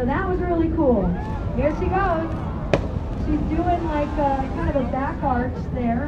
So that was really cool. Here she goes. She's doing like a, kind of a back arch there.